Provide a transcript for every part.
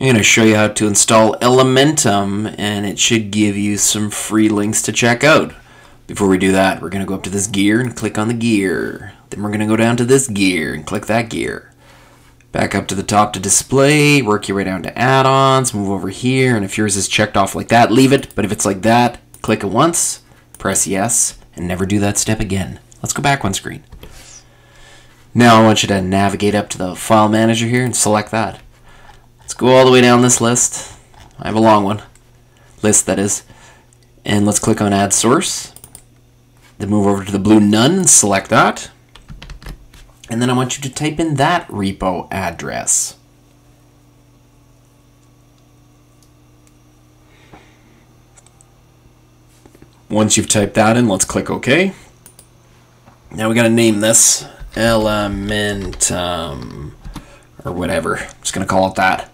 I'm going to show you how to install Elementum and it should give you some free links to check out. Before we do that, we're going to go up to this gear and click on the gear. Then we're going to go down to this gear and click that gear. Back up to the top to display, work your way down to add-ons, move over here, and if yours is checked off like that, leave it. But if it's like that, click it once, press yes, and never do that step again. Let's go back one screen. Now I want you to navigate up to the file manager here and select that. Let's go all the way down this list. I have a long one. List, that is. And let's click on Add Source. Then move over to the blue None select that. And then I want you to type in that repo address. Once you've typed that in, let's click OK. Now we got to name this Elementum or whatever. I'm just going to call it that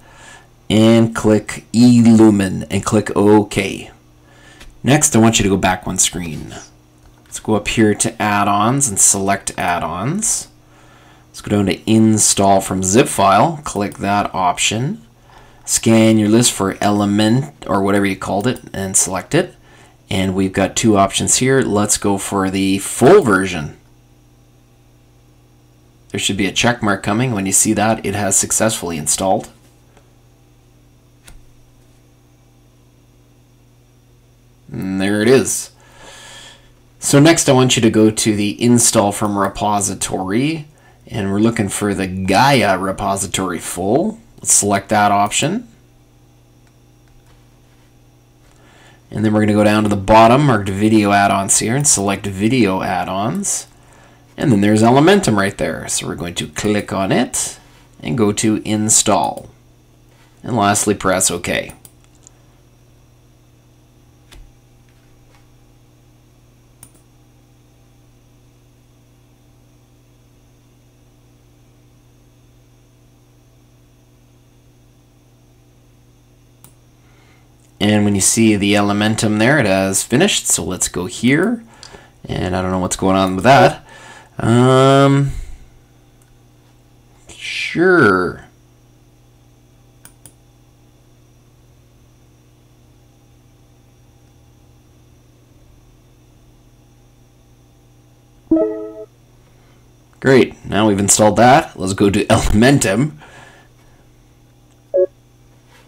and click Illumin and click OK. Next, I want you to go back one screen. Let's go up here to add-ons and select add-ons. Let's go down to install from zip file, click that option. Scan your list for element or whatever you called it and select it. And we've got two options here. Let's go for the full version. There should be a check mark coming. When you see that, it has successfully installed. And there it is. So next I want you to go to the install from repository and we're looking for the Gaia repository full. Let's select that option. And then we're going to go down to the bottom, marked video add-ons here, and select video add-ons. And then there's Elementum right there. So we're going to click on it and go to install. And lastly, press OK. And when you see the Elementum there, it has finished. So let's go here. And I don't know what's going on with that. Um, sure. Great, now we've installed that. Let's go to Elementum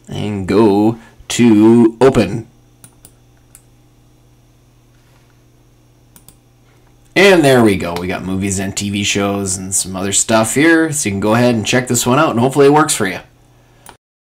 and go to open. And there we go. We got movies and TV shows and some other stuff here. So you can go ahead and check this one out and hopefully it works for you.